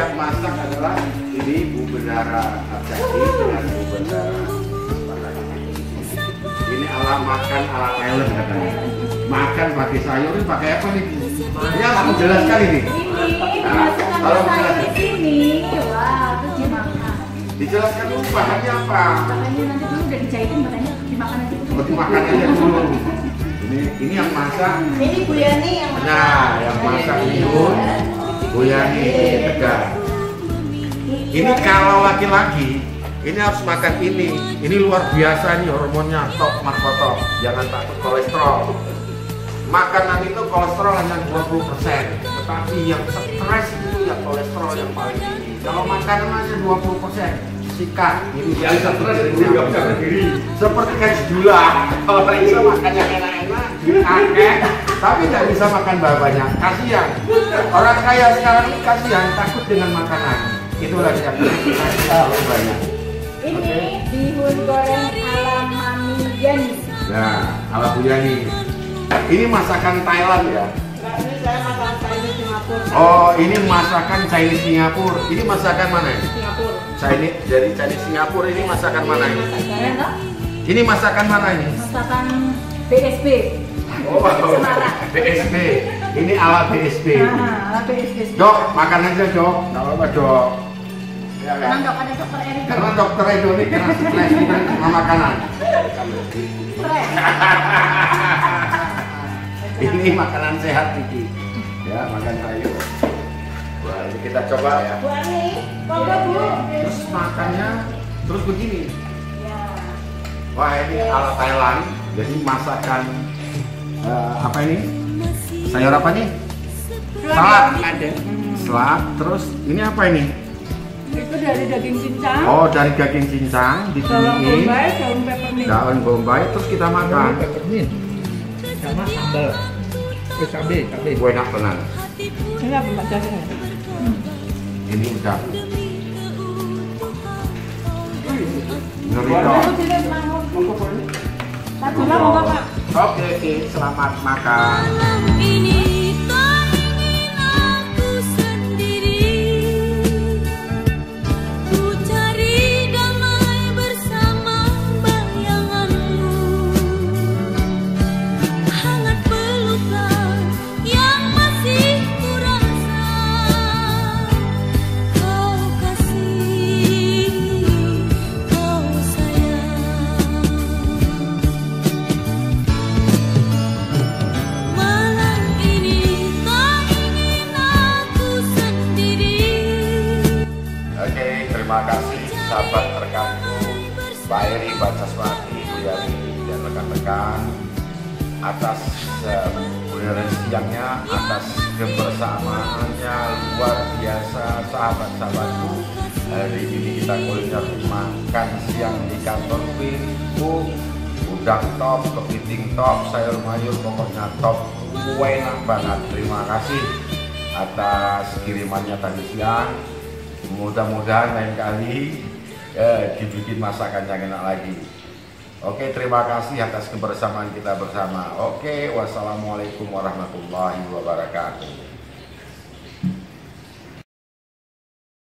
yang masak adalah ini Bu Bendara Abjadi dengan Bu Bendara ini ala makan ala Thailand katanya makan pakai sayur ini pakai apa nih ini aku jelaskan ini Ini Nah, kalau di sini. Wah, terus dimakan. dijelaskan dulu bahannya apa Bahannya nanti dulu udah dijahitin, makanya dimakan aja. seperti makan aja dulu ini ini yang masak Ini Bu Yani yang masak. nah yang masak Yun Bu Yani Tegar. Ini kalau laki-laki ini harus makan ini. Ini luar biasa nih hormonnya top markoto. Jangan takut kolesterol makanan itu kolesterol hanya 20% tetapi yang stres itu yang kolesterol yang paling tinggi. Kalau makanan hanya 20% sikat. Ini Yang stres jadi nggak bisa berdiri. seperti kayak judula kalau bisa makan yang enak-enak kakek tapi nggak bisa makan banyak kasihan. Orang kaya sekarang ini kasihan takut dengan makanan. Itulah yang terlalu banyak. Ini bihun goreng ala Mami Yani. nah ala Bu Yani. Ini masakan Thailand ya? Ini saya masak Chinese Singapura. oh ini masakan Chinese Singapura. Ini masakan mana? Ini Singapura. Chinese dari Chinese Singapura ini masakan mana ini? Ini masakan mana ini? Masakan BSB. oh Semarang. BSB ini ala BSB Nah, ala BSB. Dok, makan aja dok. Gak apa-apa dok. Ya, kan? Tenang dok, ada dokter Eri. Karena dokter Edo ini kena stres bukan makanan. Stres. Ini makanan sehat Kiki. Ya, makan sayur. Wah, ini kita coba ya. Bu Ani, monggo Bu. Terus makannya terus begini. Ya. Wah, ini ala Thailand. Jadi masakan eh, apa ini? Sayur apa nih? Salad. Ada. Salad. Terus ini apa ini? Itu dari daging cincang, Oh, dari daging cincang diginiin. bombay, daun peppermint. daun bombay terus kita makan peppermint sama sambal. Terus cabe, cabe. gue enak Ini apa Mbak Jasa? ini udah ngeri dong oke oke. Selamat makan terima kasih sahabat rekanku Pak Eri Bacaswati Bu Yani dan rekan-rekan. Atas eh, beneran siangnya atas kebersamaannya luar biasa sahabat-sahabatku. Hari ini kita kuliner makan siang di kantor Pintu. Udang top, kepiting top, sayur mayur pokoknya top. Enak banget terima kasih atas kirimannya tadi siang mudah-mudahan lain kali eh, dibikin masakan yang enak lagi Oke, terima kasih atas kebersamaan kita bersama. Oke, wassalamualaikum warahmatullahi wabarakatuh.